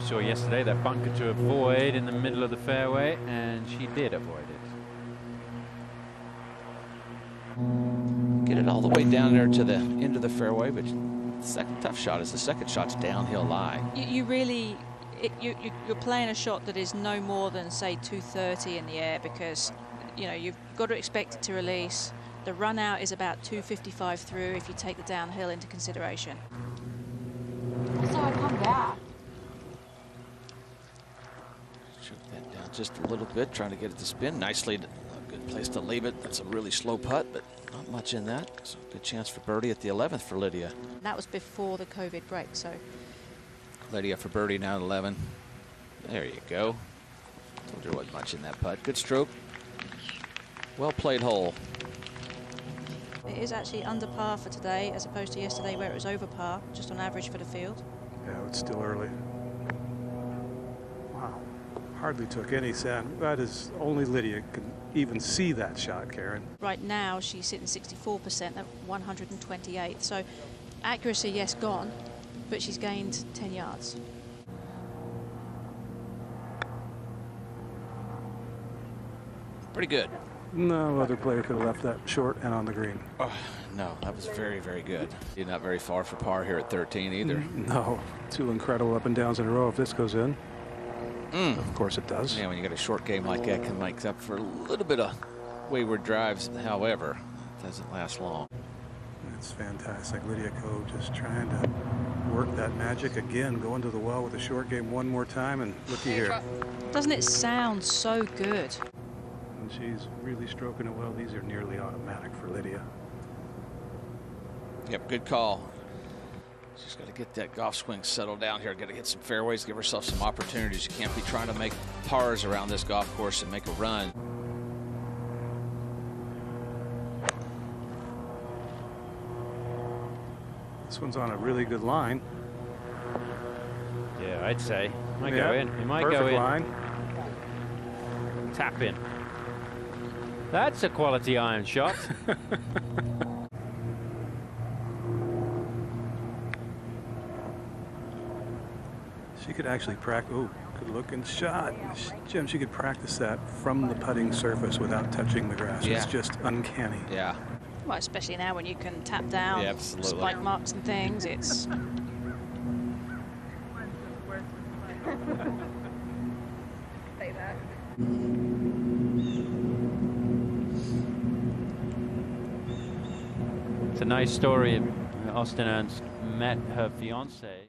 saw yesterday, that bunker to avoid in the middle of the fairway, and she did avoid it. Get it all the way down there to the end of the fairway, but the second tough shot is the second shot's downhill lie. You, you really, it, you, you, you're playing a shot that is no more than say 230 in the air because, you know, you've got to expect it to release. The run out is about 255 through if you take the downhill into consideration. So I come back. Shoot that down just a little bit, trying to get it to spin nicely. A good place to leave it. That's a really slow putt, but not much in that. So good chance for birdie at the 11th for Lydia. That was before the COVID break, so Lydia for birdie now at 11. There you go. Told you wasn't much in that putt. Good stroke. Well played hole. it is actually under par for today as opposed to yesterday where it was over par, just on average for the field. Yeah, it's still early. Wow. Hardly took any sand. That is only Lydia can even see that shot, Karen. Right now she's sitting 64% at 128. So accuracy, yes, gone, but she's gained 10 yards. Pretty good. No other player could have left that short and on the green. Oh, no, that was very, very good. You're not very far for par here at 13 either. Mm-hmm. No, two incredible up and downs in a row if this goes in. Mm. Of course it does. Yeah, when you got a short game like that, can make up for a little bit of wayward drives. However, it doesn't last long. It's fantastic. Lydia Ko just trying to work that magic again, going to the well with a short game one more time, and looky here. Doesn't it sound so good? And she's really stroking it well. These are nearly automatic for Lydia. Yep, good call. She's got to get that golf swing settled down here. Got to hit some fairways, give herself some opportunities. You can't be trying to make pars around this golf course and make a run. This one's on a really good line. Yeah, I'd say. Might Yeah, go in. It might perfect go in. line. Tap in. That's a quality iron shot. She could actually practice. Oh, good looking shot. Sh- Jim, she could practice that from the putting surface without touching the grass. Yeah. It's just uncanny. Yeah, Well, especially now when you can tap down Yeah, spike marks and things. It's it's a nice story. Austin Ernst met her fiance.